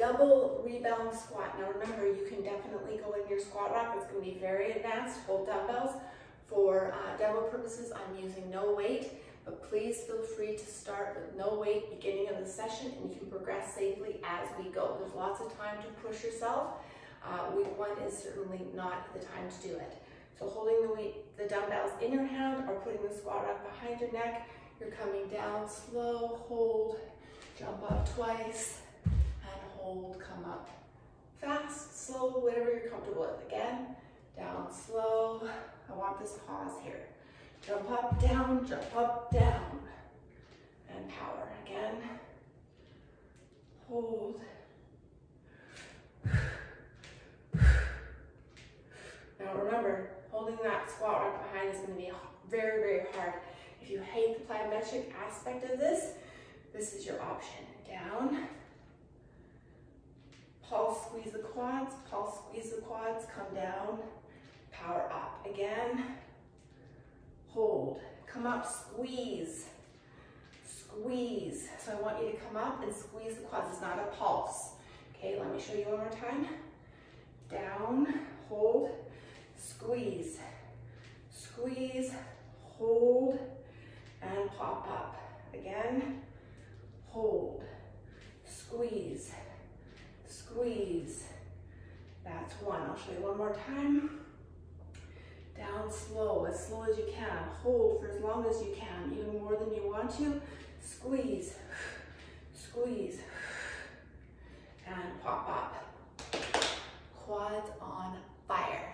double rebound squat. Now remember, you can definitely go in your squat rack. It's gonna be very advanced, hold dumbbells. For uh, demo purposes, I'm using no weight, but please feel free to start with no weight beginning of the session and you can progress safely as we go. There's lots of time to push yourself. Uh, week one is certainly not the time to do it. So holding the weight, the dumbbells in your hand or putting the squat rack behind your neck, you're coming down slow, hold, jump up twice, up fast, slow, whatever you're comfortable with. Again, down slow. I want this pause here. Jump up, down, jump up, down. And power again. Hold. Now remember, holding that squat right behind is going to be very, very hard. If you hate the plyometric aspect of this, this is your option. Down. Pulse, squeeze the quads. Squeeze the quads. Come down. Power up. Again. Hold. Come up, squeeze. Squeeze. So I want you to come up and squeeze the quads. It's not a pulse. Okay, let me show you one more time. Down, hold, squeeze, squeeze, hold, and pop up. Again, hold, squeeze, squeeze. That's one. I'll show you one more time. Down slow, as slow as you can. Hold for as long as you can, even more than you want to. Squeeze, squeeze, and pop up. Quads on fire.